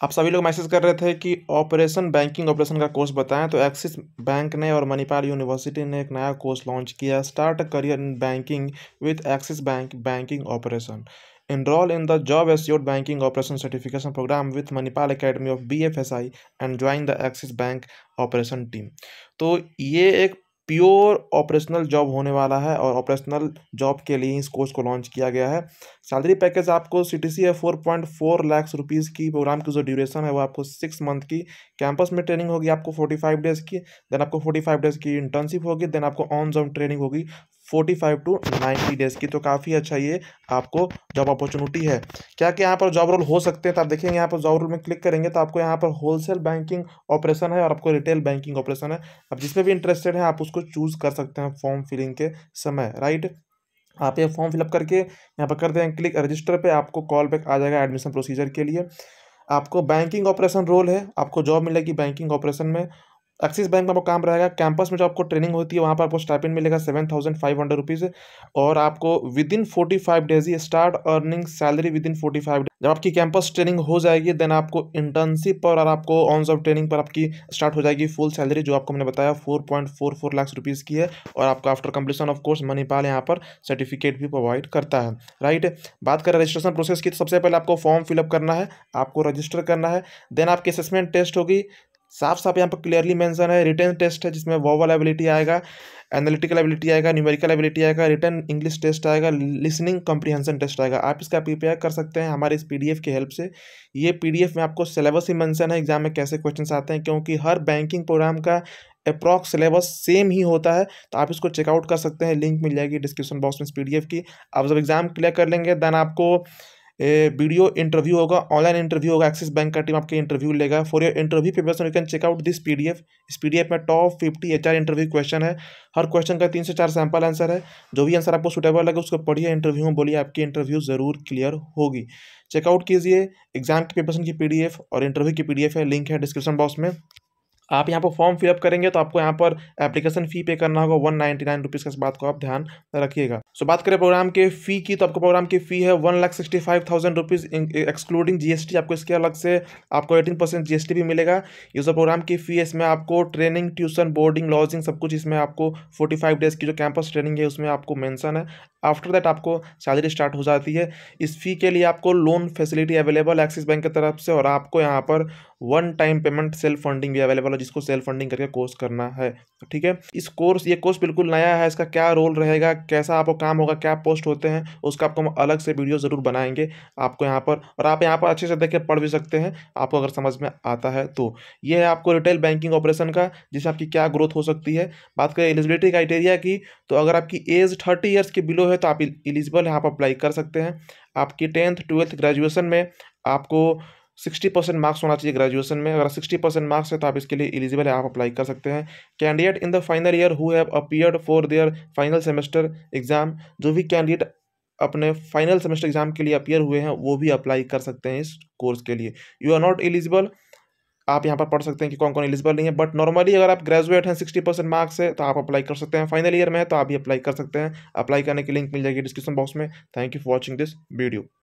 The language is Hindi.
आप सभी लोग मैसेज कर रहे थे कि ऑपरेशन बैंकिंग ऑपरेशन का कोर्स बताएँ तो एक्सिस बैंक ने और मणिपाल यूनिवर्सिटी ने एक नया कोर्स लॉन्च किया, start career in banking with Axis bank banking operation. Enrol in the job assured banking operation certification programme with Manipal academy of B F S I and join the Axis bank operation team. तो ये एक प्योर ऑपरेशनल जॉब होने वाला है और ऑपरेशनल जॉब के लिए इस कोर्स को लॉन्च किया गया है। सैलरी पैकेज आपको सी टी सी है four point four lakhs rupees की, प्रोग्राम की जो ड्यूरेशन है वो आपको सिक्स मंथ की। कैंपस में ट्रेनिंग होगी आपको फोर्टी फाइव डेज़ की, देन आपको फोर्टी फाइव डेज़ की इंटर्नशिप होगी, देन आपको ऑन जॉब ट्रेनिंग होगी। Forty five to ninety days की तो काफ़ी अच्छा ये आपको जॉब अपॉर्चुनिटी है। क्या क्या यहाँ पर जॉब रोल हो सकते हैं तो आप देखेंगे यहाँ पर जॉब रोल में क्लिक करेंगे तो आपको यहाँ पर होलसेल बैंकिंग ऑपरेशन है और आपको रिटेल बैंकिंग ऑपरेशन है। अब जिसमें भी इंटरेस्टेड है, आप उसको चूज़ कर सकते हैं फॉर्म फिलिंग के समय, राइट? आप ये फॉर्म फिलअप करके यहाँ पर कर दें, क्लिक रजिस्टर पे आपको कॉल बैक आ जाएगा एडमिशन प्रोसीजर के लिए। आपको बैंकिंग ऑपरेशन रोल है, आपको जॉब मिलेगी बैंकिंग ऑपरेशन में। एक्सिस बैंक में आपको काम रहेगा। कैंपस में जो आपको ट्रेनिंग होती है, वहाँ पर आपको स्टाइपेंड मिलेगा seven thousand five hundred rupees और आपको within forty five days ही start earning salary within forty five days जब आपकी कैंपस ट्रेनिंग हो जाएगी देन आपको इंटर्नशिप पर और आपको ऑन जॉब ट्रेनिंग पर आपकी स्टार्ट हो जाएगी फुल सैलरी जो आपको मैंने बताया four point four four lakh rupees की है और आपको after completion of course Manipal यहाँ पर सर्टिफिकेट भी प्रोवाइड करता है। राइट बात करें रजिस्ट्रेशन प्रोसेस की तो सबसे पहले आपको फॉर्म फिलअप करना है, आपको रजिस्टर करना है देन आपकी असेसमेंट टेस्ट होगी साफ़ साफ़ यहाँ पर क्लियरली मेंशन है रिटर्न टेस्ट है, जिसमें वोवल एबिलिटी आएगा एनालिटिकल एबिलिटी आएगा न्यूमेरिकल एबिलिटी आएगा रिटर्न इंग्लिश टेस्ट आएगा लिसनिंग कॉम्प्रीहेंशन टेस्ट आएगा। आप इसका प्रिपेयर कर सकते हैं हमारे इस पीडीएफ की हेल्प से। ये पीडीएफ में आपको सिलेबस ही मेंशन है एग्ज़ाम में कैसे क्वेश्चन आते हैं, क्योंकि हर बैंकिंग प्रोग्राम का अप्रॉक्स सिलेबस सेम ही होता है तो आप इसको चेकआउट कर सकते हैं। लिंक मिल जाएगी डिस्क्रिप्शन बॉक्स में इस पीडीएफ की। आप जब एग्ज़ाम क्लियर कर लेंगे देन आपको वीडियो इंटरव्यू होगा, ऑनलाइन इंटरव्यू होगा, एक्सिस बैंक का टीम आपके इंटरव्यू लेगा। For your interview preparation you can check out this PDF इस पीडीएफ में top fifty HR interview question है। हर क्वेश्चन का तीन से चार सैंपल आंसर है। जो भी आंसर आपको सुटेबल लगे, उसको पढ़िए इंटरव्यू में बोलिए, आपकी इंटरव्यू ज़रूर क्लियर होगी। चेकआउट कीजिए। एग्ज़ाम की प्रिपरेशन की पीडीएफ और इंटरव्यू की पीडीएफ है। लिंक है डिस्क्रिप्शन बॉक्स में। आप यहाँ पर फॉर्म फिलअप करेंगे तो आपको यहाँ पर एप्लीकेशन फ़ी पे करना होगा वन नाइन्टी नाइन रुपीज़ का इस बात को आप ध्यान रखिएगा। सो बात करें प्रोग्राम के फ़ी की तो आपको प्रोग्राम की फ़ी है one lakh sixty five thousand rupees excluding GST आपको इसके अलग से आपको एटीन परसेंट भी मिलेगा। ये जो प्रोग्राम की फ़ी है, इसमें आपको ट्रेनिंग ट्यूशन बोर्डिंग लॉजिंग सब कुछ इसमें आपको फोर्टी फाइव डेज़ की जो कैंपस ट्रेनिंग है, उसमें आपको मैंसन है। आफ्टर दैट आपको सैलरी स्टार्ट हो जाती है। इस फ़ी के लिए आपको loan facility available Axis bank की तरफ़ से और आपको यहाँ पर one time payment self funding भी अवेलेबल है, जिसको सेल्फ फंडिंग करके कोर्स करना है। ठीक है? इस कोर्स ये कोर्स बिल्कुल नया है, इसका क्या रोल रहेगा, कैसा आपको काम होगा, क्या पोस्ट होते हैं, उसका आपको हम अलग से वीडियो ज़रूर बनाएँगे आपको यहाँ पर। और आप यहाँ पर अच्छे से देख के पढ़ भी सकते हैं, आपको अगर समझ में आता है तो। ये है आपको रिटेल बैंकिंग ऑपरेशन का, जिससे आपकी क्या ग्रोथ हो सकती है। बात करें एलिजिबिलिटी क्राइटेरिया की तो अगर आपकी एज थर्टी ईयर्स के बिलो है तो आप एलिजिबल यहाँ पर अप्लाई कर सकते हैं। आपकी टेंथ ट्वेल्थ ग्रेजुएशन में आपको सिक्सटी परसेंट मार्क्स होना चाहिए ग्रेजुएशन में। अगर सिक्सटी परसेंट मार्क्स है तो आप इसके लिए एलिजिबल है, आप अप्लाई कर सकते हैं। Candidate in the final year who have appeared for their final semester exam जो भी कैंडिडेट अपने फाइनल सेमेस्टर एग्ज़ाम के लिए अपियर हुए हैं, वो भी अप्लाई कर सकते हैं इस कोर्स के लिए। यू आर नॉट एलिजिबल आप यहाँ पर पढ़ सकते हैं कि कौन कौन एलिजिबल नहीं है बट नॉर्मली अगर आप ग्रेजुएट हैं सिक्सटी परसेंट मार्क्स है तो आप अप्लाई कर सकते हैं फाइनल ईयर में है तो आप भी अप्लाई कर सकते हैं। अप्लाई करने की लिंक मिल जाएगी डिस्क्रिप्शन बॉक्स में। Thank you for watching this video